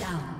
down.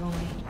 Destroyed.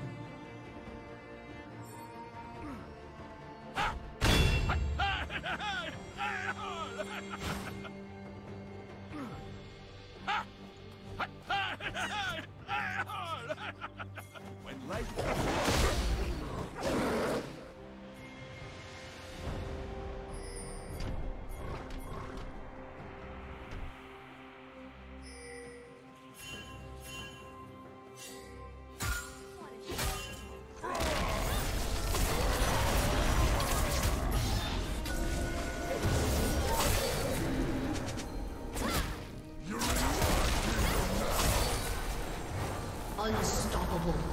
Unstoppable.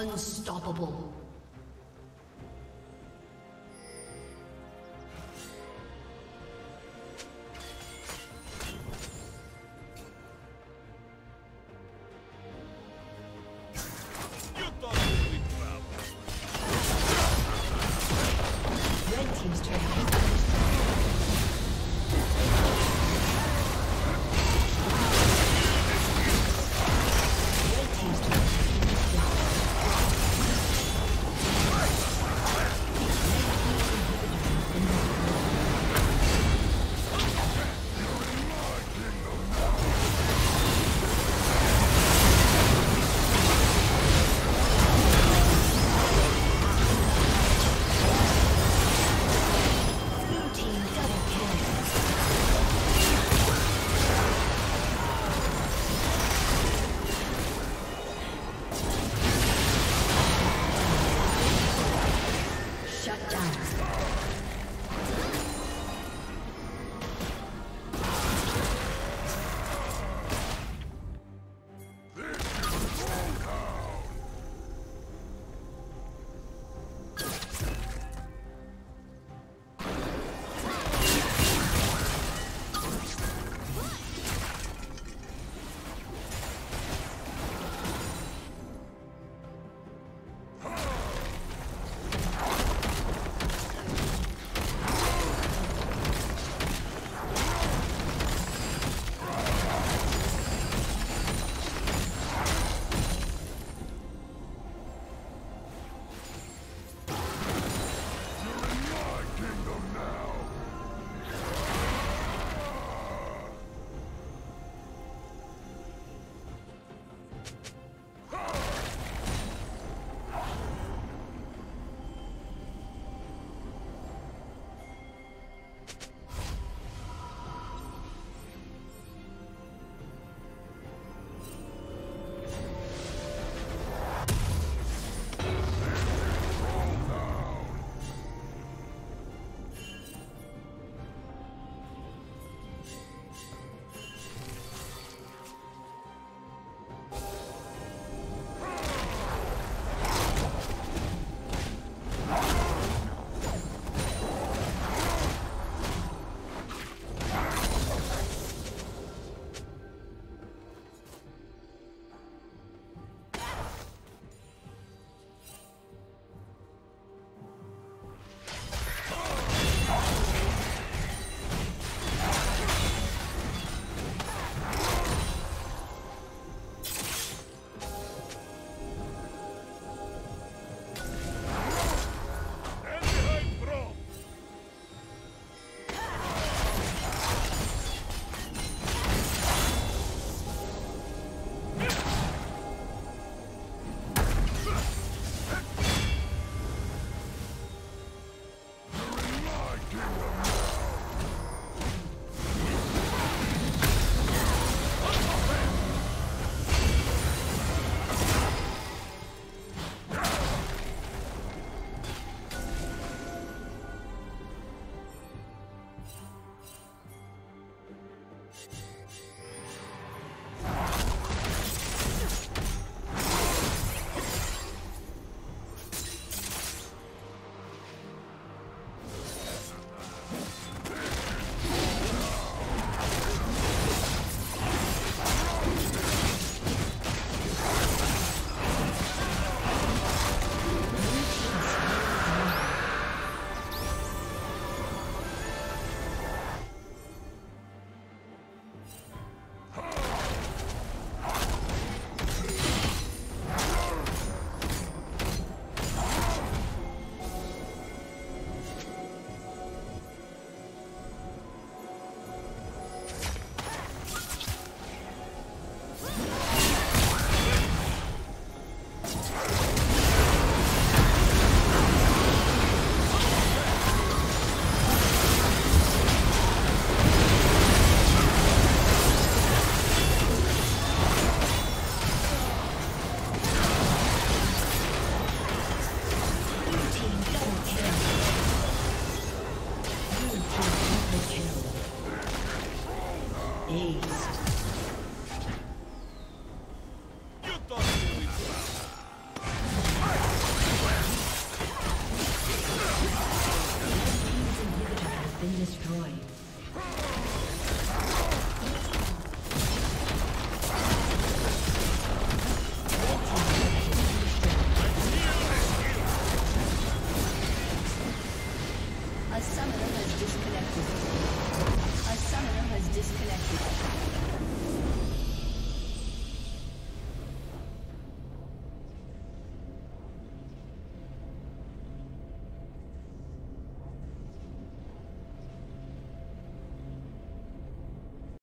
Unstoppable.